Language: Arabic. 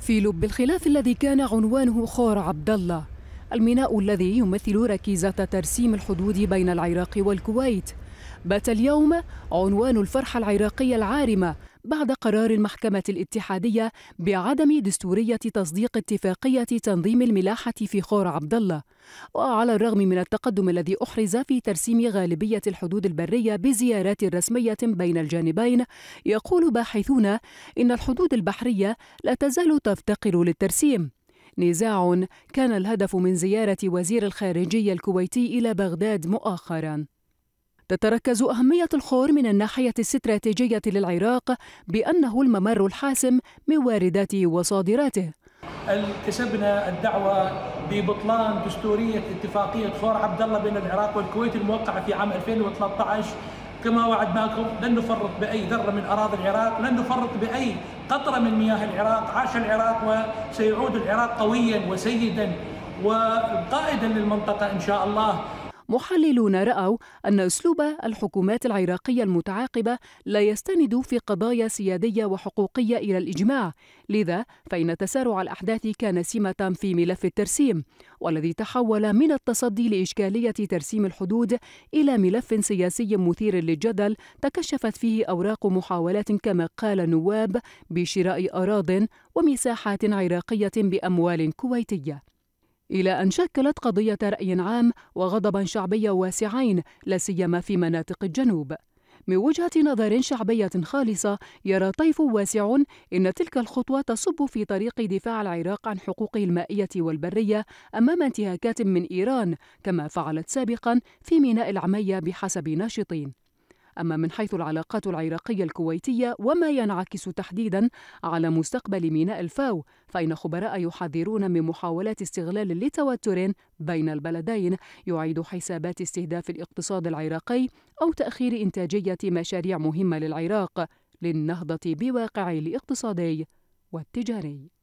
في لب الخلاف الذي كان عنوانه خور عبد الله الميناء الذي يمثل ركيزة ترسيم الحدود بين العراق والكويت. بات اليوم عنوان الفرحة العراقية العارمة بعد قرار المحكمة الاتحادية بعدم دستورية تصديق اتفاقية تنظيم الملاحة في خور عبد الله، وعلى الرغم من التقدم الذي أحرز في ترسيم غالبية الحدود البرية بزيارات رسمية بين الجانبين، يقول باحثون إن الحدود البحرية لا تزال تفتقر للترسيم. نزاع كان الهدف من زيارة وزير الخارجية الكويتي إلى بغداد مؤخراً. تتركز أهمية الخور من الناحية الاستراتيجية للعراق بأنه الممر الحاسم من وارداته وصادراته. كسبنا الدعوة ببطلان دستورية اتفاقية خور عبد الله بين العراق والكويت الموقعة في عام 2013 كما وعدناكم لن نفرط بأي ذرة من أراضي العراق لن نفرط بأي قطرة من مياه العراق. عاش العراق وسيعود العراق قويا وسيدا وقائدا للمنطقة إن شاء الله. محللون رأوا أن أسلوب الحكومات العراقية المتعاقبة لا يستند في قضايا سيادية وحقوقية إلى الإجماع، لذا فإن تسارع الأحداث كان سمة في ملف الترسيم، والذي تحول من التصدي لإشكالية ترسيم الحدود إلى ملف سياسي مثير للجدل تكشفت فيه أوراق محاولات كما قال النواب بشراء أراض ومساحات عراقية بأموال كويتية. إلى أن شكلت قضية رأي عام وغضبا شعبي واسعين لا سيما في مناطق الجنوب. من وجهة نظر شعبية خالصة يرى طيف واسع إن تلك الخطوة تصب في طريق دفاع العراق عن حقوقه المائية والبرية أمام انتهاكات من إيران كما فعلت سابقا في ميناء العمية بحسب ناشطين. أما من حيث العلاقات العراقية الكويتية وما ينعكس تحديدا على مستقبل ميناء الفاو فإن خبراء يحذرون من محاولات استغلال لتوتر بين البلدين يعيد حسابات استهداف الاقتصاد العراقي أو تأخير إنتاجية مشاريع مهمة للعراق للنهضة بواقعه الاقتصادي والتجاري.